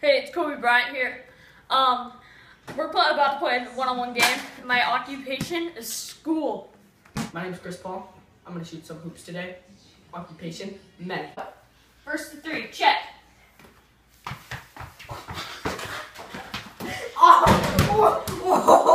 Hey, it's Kobe Bryant here. Um, we're play, about to play a one-on-one game. My occupation is school. My name's Chris Paul. I'm gonna shoot some hoops today. Occupation, men. First to three, check. Oh!